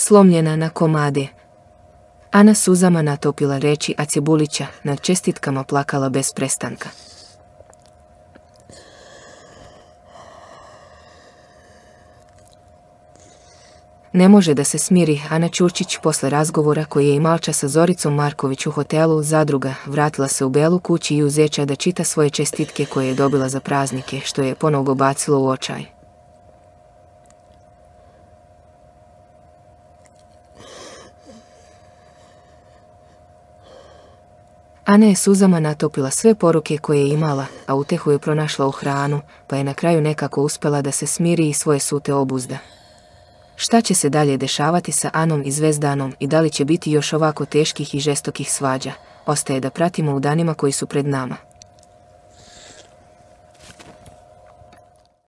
slomljena na komade. Ana suzama natopila reči, a Cjebulića nad čestitkama plakala bez prestanka. Ne može da se smiri Ana Ćurčić posle razgovora koji je imalča sa Zoricom Marković u hotelu Zadruga vratila se u Belu kući i uzeća da čita svoje čestitke koje je dobila za praznike, što je ponovo bacilo u očaj. Ana je suzama natopila sve poruke koje je imala, a utehu je pronašla u hranu, pa je na kraju nekako uspela da se smiri i svoje sute obuzda. Šta će se dalje dešavati sa Anom i Zvezdanom i da li će biti još ovako teških i žestokih svađa, ostaje da pratimo u danima koji su pred nama.